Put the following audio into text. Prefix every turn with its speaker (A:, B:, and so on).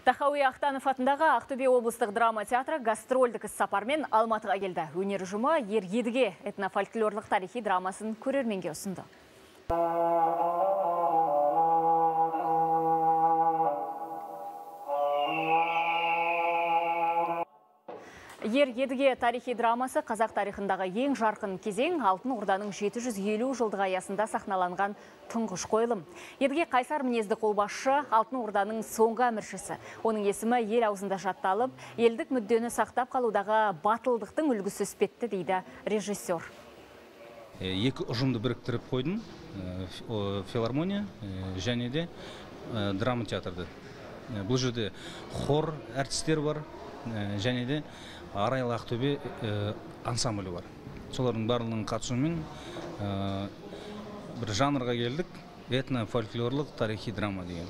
A: Тахауи Ахтанов атындағы Ақтөбе облыстық драма театры гастрольдік сапармен Алматыға келді. Өнер ұжымы ер едіге этнофольклорлық тарихи драмасын көрерменге ұсынды. Ер едіге тарихи драмасы қазақ тарихындағы ең жарқын кезең Алтын Орданың 750 жылдығы аясында сахналанған тұңғыш қойылым. Едіге қайсар мінезді қолбасшы Алтын Орданың соңғы әміршісі. Оның есімі ел аузында жатталып, елдік мүддені сақтап қалудағы батылдықтың үлгісі іспетті дейді режиссер.
B: Екі ұжымды біріктіріп қойдым, филармония және де драма театрды. Бұл жерде хор әртістер бар, және де арайлы ақтөбе ансамблі бар. Солардың барлығының қатысуымен бір жанрға келдік. Этно фольклорлық тарихи драма деген.